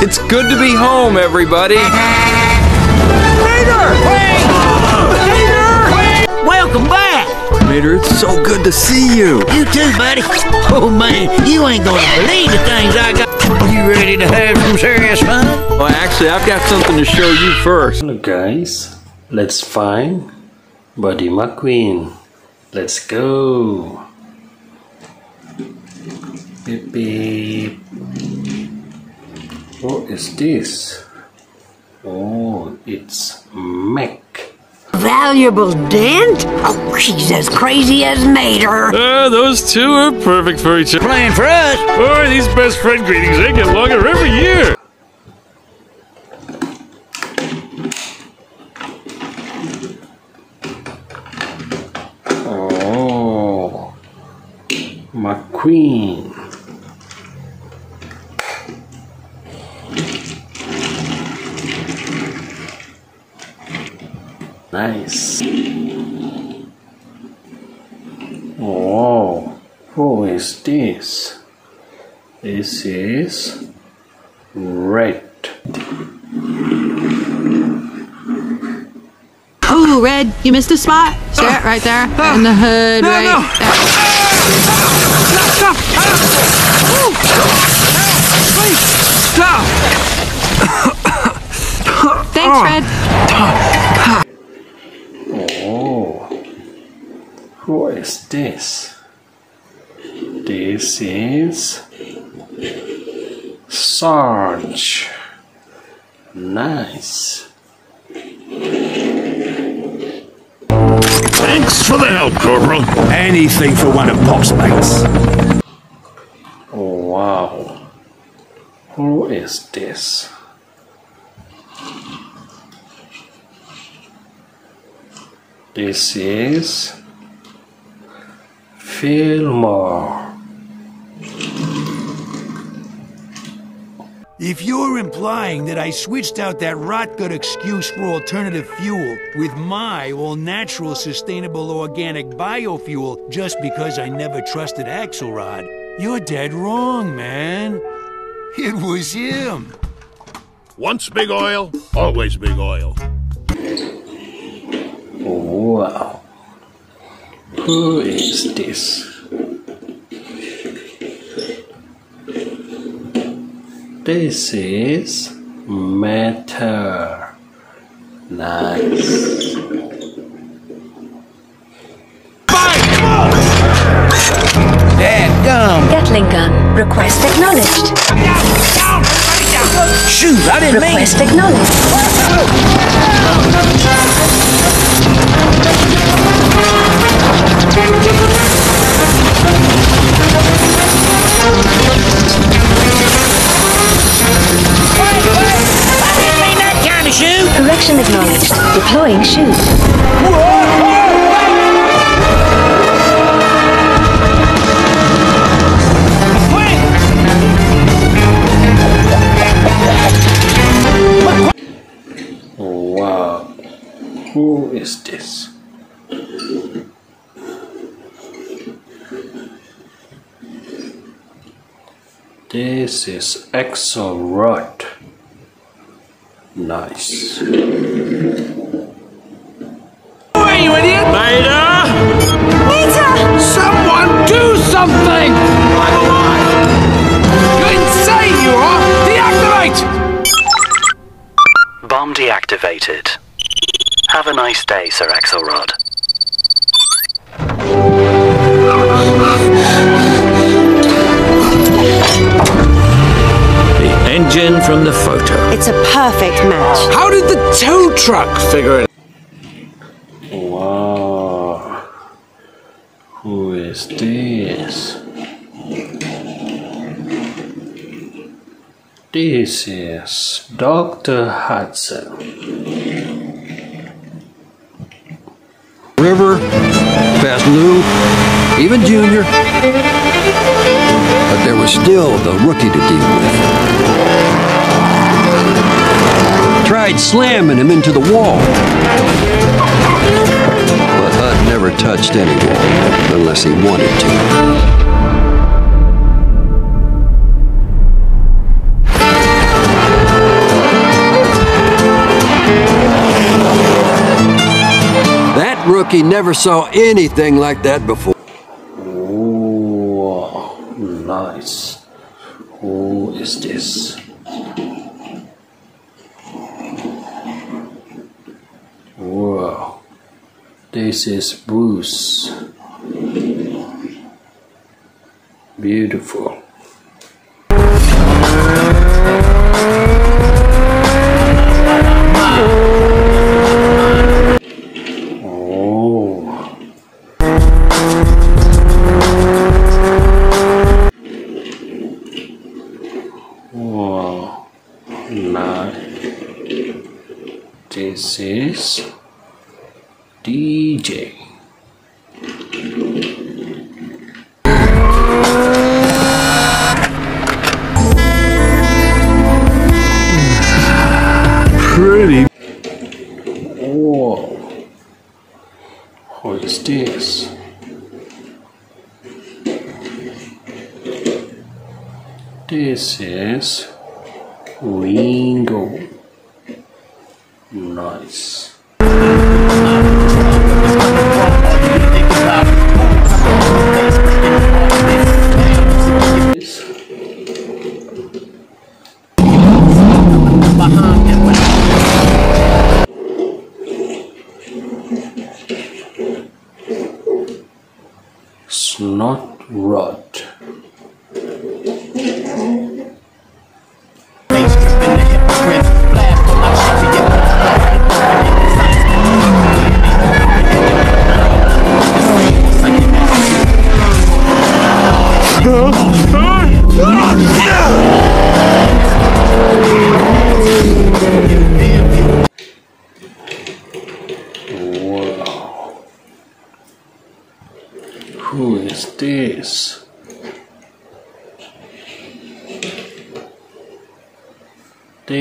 It's good to be home, everybody. Mater! Mater! Welcome back. Mater, it's so good to see you. You too, buddy. Oh man, you ain't gonna believe the things I got. You ready to have some serious fun? Well, actually, I've got something to show you first. Hello guys, let's find Buddy McQueen. Let's go. Beep beep. What is this? Oh, it's Mack. Valuable dent? Oh, she's as crazy as Mater. Ah, those two are perfect for each other. Playing for us. Boy, these best friend greetings, they get longer every year. Oh, McQueen. Nice. Oh, who is this? This is Red. Oh, Red, you missed a spot. Stare it right there. In the hood, right there. Thanks, Red. Oh, who is this? This is Sarge. Nice. Thanks for the help, Corporal. Anything for one of Pop's mates. Oh, wow. Who is this? This is Fillmore. If you're implying that I switched out that rot-gut excuse for alternative fuel with my all-natural, sustainable, organic biofuel just because I never trusted Axelrod, you're dead wrong, man. It was him. Once big oil, always big oil. Wow. Who is this? This is Mater. Nice. Dad, gum. Gatling gun. Request acknowledged. Shoot, I didn't mean. Request acknowledged. Deploying. Wow. Who is this? This is Axel Axelrod. Nice. Bomb deactivated. Have a nice day, Sir Axelrod. The engine from the photo. It's a perfect match. How did the tow truck figure it? Wow. Who is this? This is Doc Hudson. River, past Lou, even Junior. But there was still the rookie to deal with. Tried slamming him into the wall. But Hud never touched anyone unless he wanted to. Smokey never saw anything like that before. Wow, nice. Who is this? Wow, this is Bruce. Beautiful. This is DJ. Pretty. Whoa. What is this? This is Window.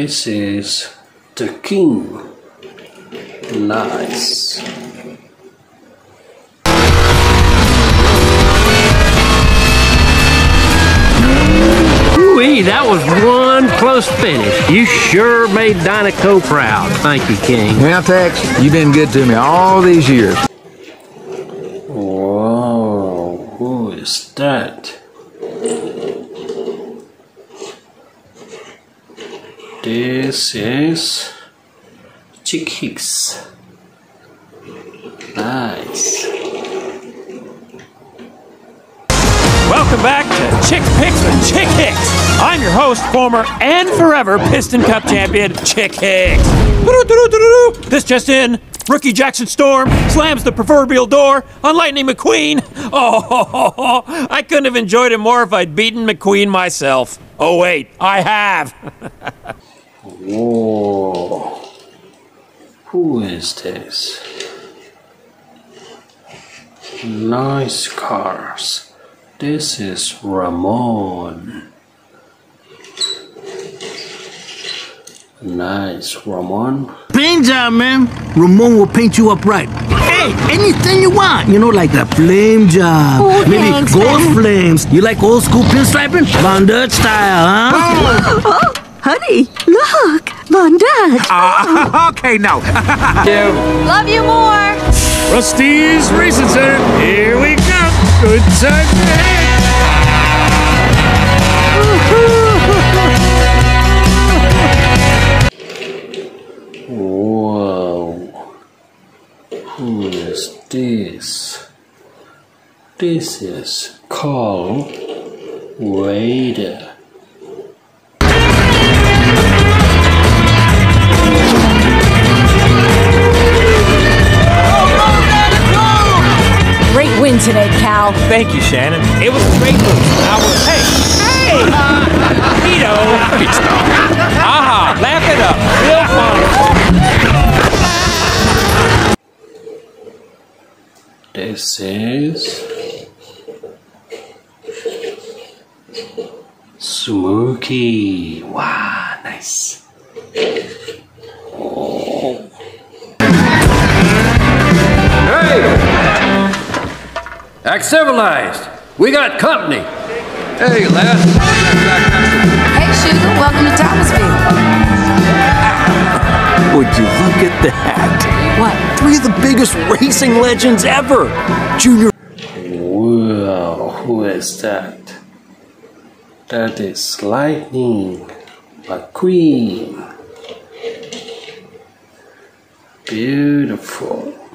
This is the king. Nice. Ooh, that was one close finish. You sure made Dinoco proud. Thank you, King. Well, Tex, you've been good to me all these years. Whoa, who is that? This is Chick Hicks. Nice. Welcome back to Chick Picks with Chick Hicks. I'm your host, former and forever Piston Cup champion, Chick Hicks. This just in. Rookie Jackson Storm slams the proverbial door on Lightning McQueen. Oh, I couldn't have enjoyed it more if I'd beaten McQueen myself. Oh, wait, I have. Whoa. Who is this? Nice cars. This is Ramone. Nice, Ramone. Paint job, man. Ramone will paint you up right. Hey, anything you want. You know, like a flame job. Oh, Maybe thanks, gold man. flames. You like old school pinstriping? Von Dutch style, huh? Honey, look, Von Dutch. Uh, okay, now. Love you more. Rusty's Racing Center. Here we go. Good time ahead. Whoa. Who is this? This is Cal Weathers. Today, Thank you, Shannon. It was a great move. Now we're hey, hey, uh, Tito. Aha, laugh it up. Real fun. This is Smokey. Wow, nice. Oh. Act civilized. We got company. Hey, lad. Hey, Sugar, welcome to Thomasville. Would you look at that? What? Three of the biggest racing legends ever. Junior. Wow, who is that? That is Lightning McQueen. Beautiful.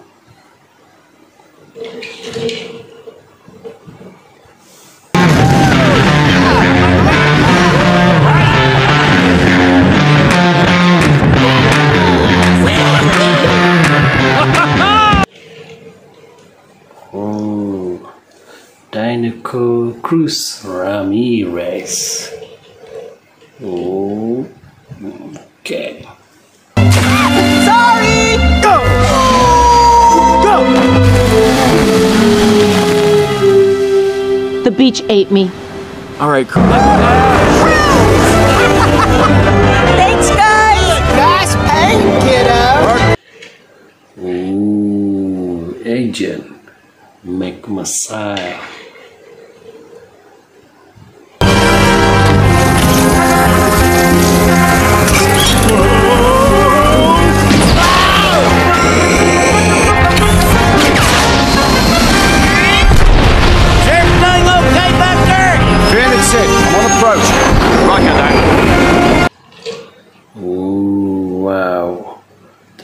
Cruz Ramirez. Oh, okay. Sorry! Go! Go! The beach ate me. All right, Cruz. Thanks, guys! Nice paint, kiddo! Ooh, Agent McMissile.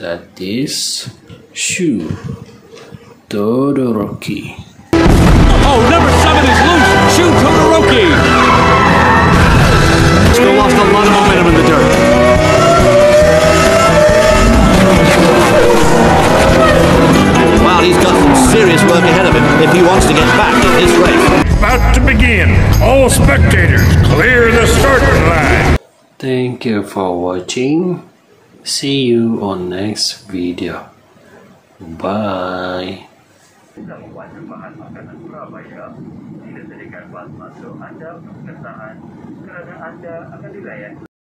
That is Shu Todoroki. Oh, number seven is loose. Shu Todoroki. Still lost a lot of momentum in the dirt. Well, he's got some serious work ahead of him if he wants to get back in this race. About to begin. All spectators, clear the starting line. Thank you for watching. see you on next video. Bye.